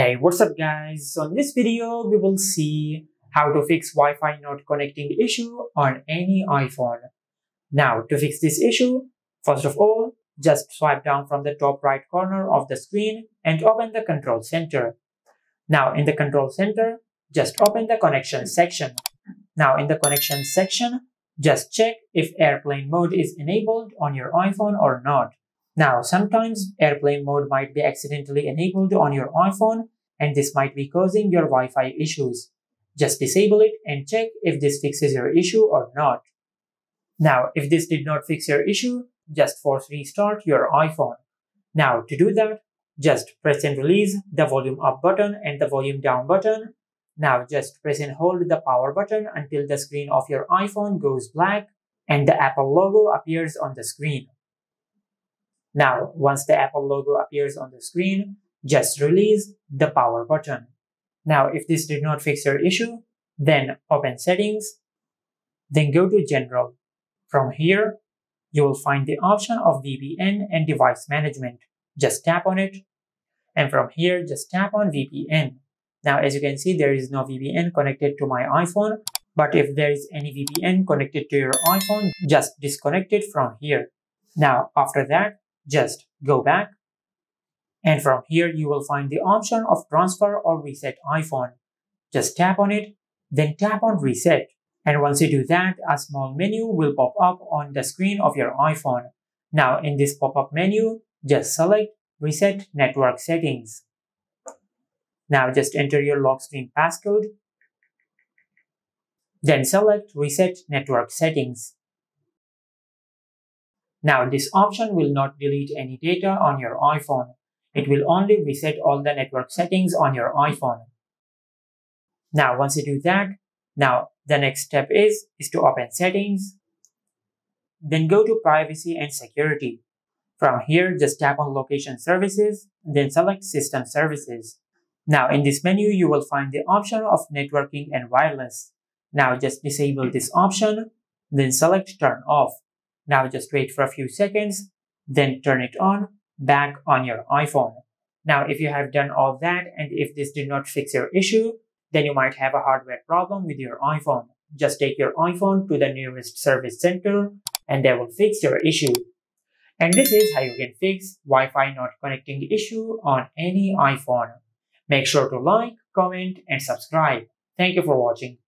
Hey, what's up guys? So in this video, we will see how to fix Wi-Fi not connecting issue on any iPhone. Now, to fix this issue, first of all, just swipe down from the top right corner of the screen and open the control center. Now, in the control center, just open the connection section. Now, in the connection section, just check if airplane mode is enabled on your iPhone or not. Now, sometimes airplane mode might be accidentally enabled on your iPhone and this might be causing your Wi-Fi issues. Just disable it and check if this fixes your issue or not. Now, if this did not fix your issue, just force restart your iPhone. Now, to do that, just press and release the volume up button and the volume down button now just press and hold the power button until the screen of your iPhone goes black and the Apple logo appears on the screen. Now, once the Apple logo appears on the screen, just release the power button. Now, if this did not fix your issue, then open settings, then go to general. From here, you will find the option of VPN and device management. Just tap on it. And from here, just tap on VPN. Now, as you can see, there is no VPN connected to my iPhone. But if there is any VPN connected to your iPhone, just disconnect it from here. Now, after that, just go back. And from here, you will find the option of transfer or reset iPhone. Just tap on it, then tap on reset. And once you do that, a small menu will pop up on the screen of your iPhone. Now, in this pop-up menu, just select Reset Network Settings. Now just enter your lock screen passcode. Then select Reset Network Settings. Now this option will not delete any data on your iPhone. It will only reset all the network settings on your iPhone. Now once you do that, now the next step is, is to open settings. Then go to privacy and security. From here, just tap on location services, then select system services. Now in this menu, you will find the option of networking and wireless. Now just disable this option, then select turn off. Now just wait for a few seconds, then turn it on back on your iPhone. Now if you have done all that and if this did not fix your issue, then you might have a hardware problem with your iPhone. Just take your iPhone to the nearest service center and they will fix your issue. And this is how you can fix Wi-Fi not connecting issue on any iPhone. Make sure to like, comment, and subscribe. Thank you for watching.